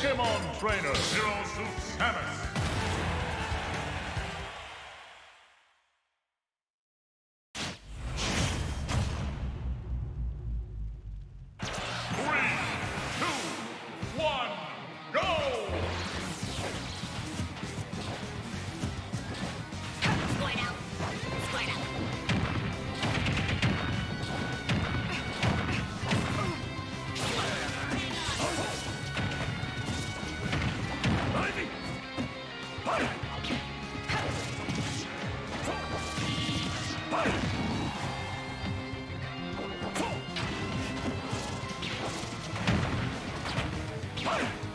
Pokemon Trainer Zero Suit Samus. Game!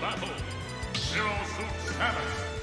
Battle! Zero Suit Samus!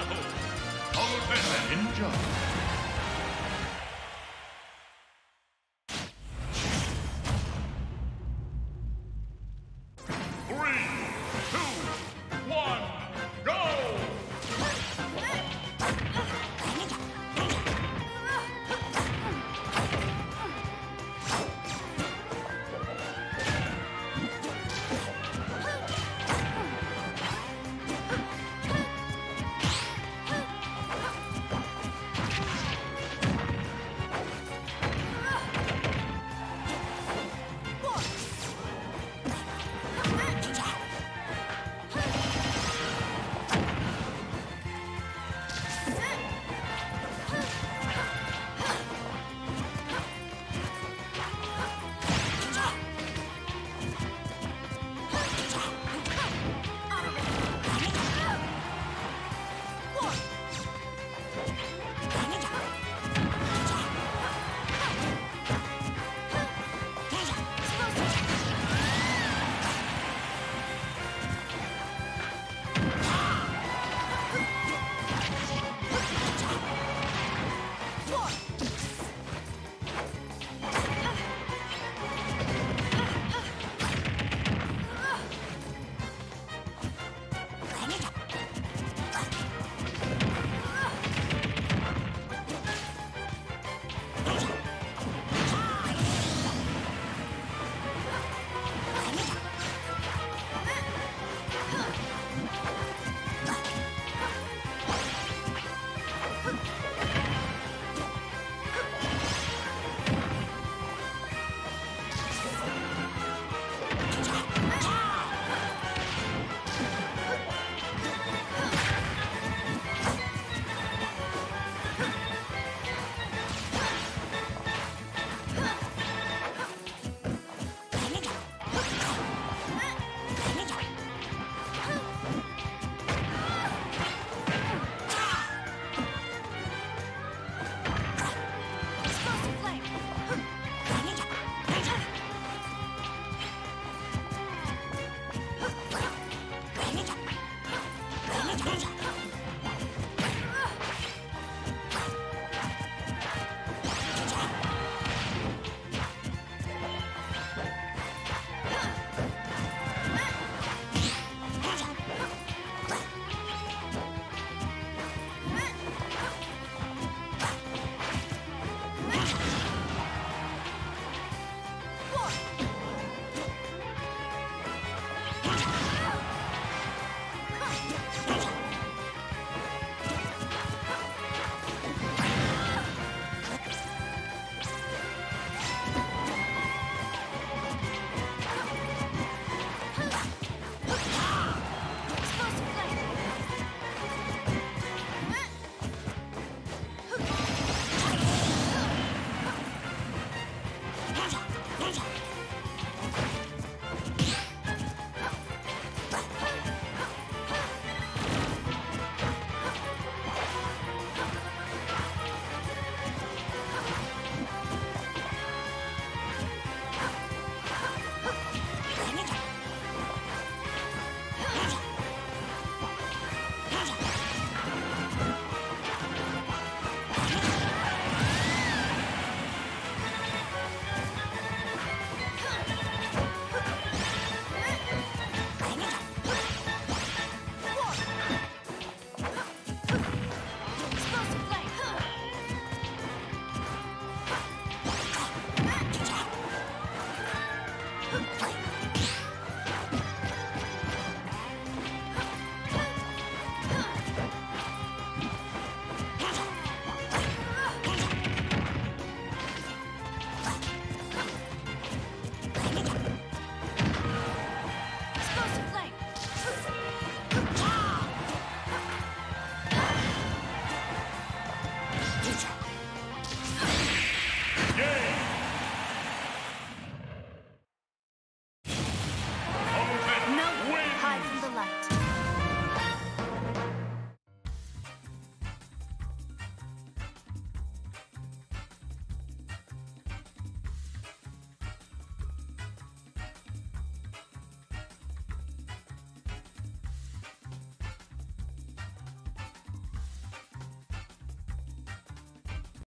Battle. Ultimate Ninja.